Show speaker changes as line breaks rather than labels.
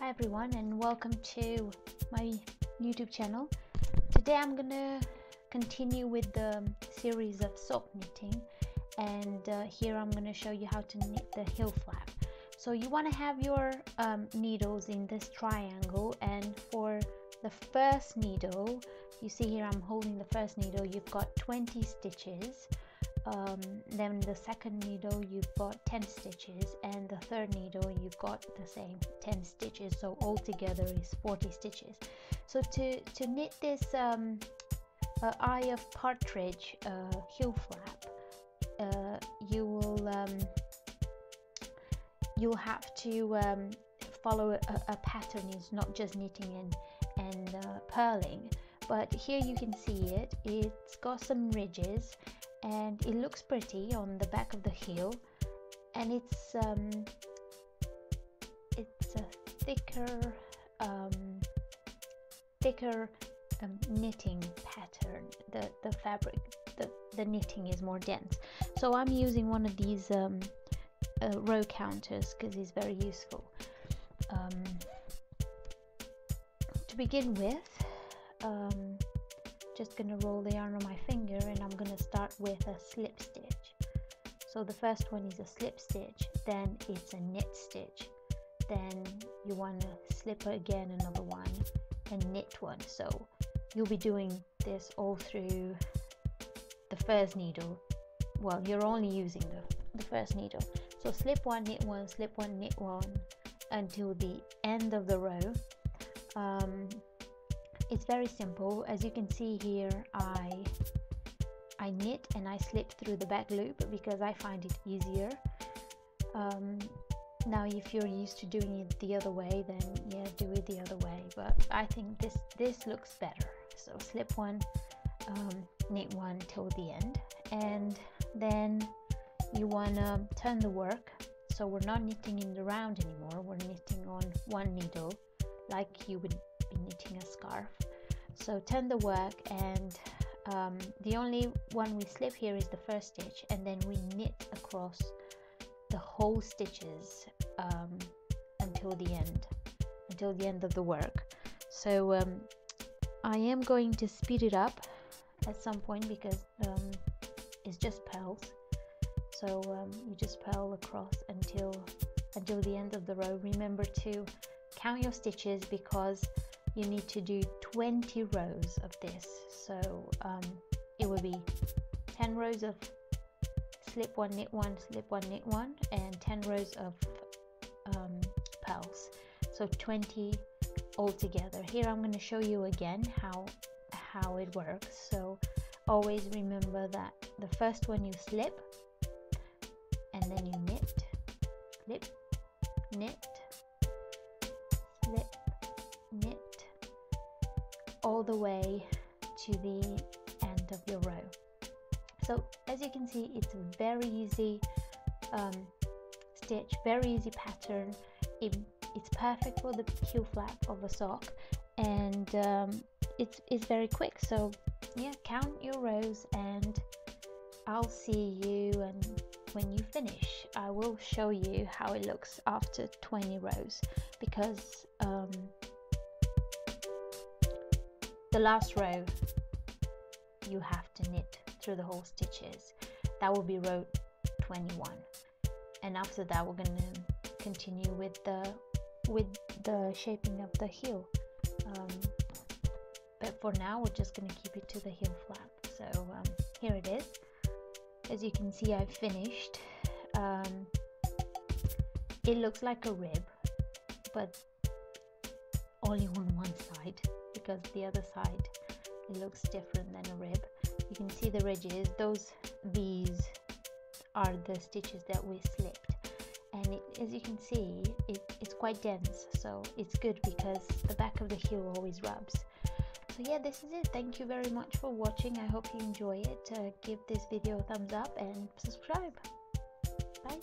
Hi everyone and welcome to my YouTube channel. Today I'm gonna continue with the series of sock knitting and uh, here I'm gonna show you how to knit the heel flap. So you want to have your um, needles in this triangle and for the first needle you see here I'm holding the first needle you've got 20 stitches um, then the second needle you've got 10 stitches and the third needle you've got the same 10 stitches. So altogether is 40 stitches. So to to knit this um, uh, eye of partridge uh, heel flap uh, you will um, you'll have to um, follow a, a, pattern. It's not just knitting and and uh, purling. But here you can see it. It's got some ridges and it looks pretty on the back of the heel and it's um, it's a thicker um, thicker um, knitting pattern. The the fabric the, the knitting is more dense. So I'm using one of these um, uh, row counters because it's very useful. Um, to begin with um, just gonna roll the yarn on my finger and I'm gonna start with a slip stitch. So the first one is a slip stitch then it's a knit stitch. Then you want to slip again another one and knit one. So you'll be doing this all through the first needle. Well you're only using the, the first needle. So slip one knit one slip one knit one until the end of the row. Um, it's very simple. As you can see here I I knit and I slip through the back loop because I find it easier. Um, now if you're used to doing it the other way then yeah do it the other way. But I think this this looks better. So slip one um, knit one till the end. And then you want to turn the work. So we're not knitting in the round anymore. We're knitting on one needle like you would be knitting a scarf. So turn the work and um, the only one we slip here is the first stitch and then we knit across the whole stitches um, until the end until the end of the work. So um, I am going to speed it up at some point because um, it's just purls so um, you just purl across until until the end of the row. Remember to count your stitches because you need to do 20 rows of this. So um, it will be 10 rows of slip one knit one slip one knit one and 10 rows of um, purls so 20 altogether. Here I'm going to show you again how how it works. So always remember that the first one you slip and then you knit slip knit slip knit all the way to the end of your row. So as you can see it's a very easy um, stitch very easy pattern. It, it's perfect for the heel flap of a sock and um, it's, it's very quick. So yeah count your rows and I'll see you and when you finish. I will show you how it looks after 20 rows because um, the last row you have to knit through the whole stitches. That will be row 21 and after that we're going to continue with the with the shaping of the heel. Um, but for now we're just going to keep it to the heel flap. So um, here it is. As you can see I've finished. Um, it looks like a rib but only on one side because the other side it looks different than a rib. You can see the ridges. Those V's are the stitches that we slipped. And it, as you can see it, it's quite dense so it's good because the back of the heel always rubs. So yeah this is it. Thank you very much for watching. I hope you enjoy it. Uh, give this video a thumbs up and subscribe. Bye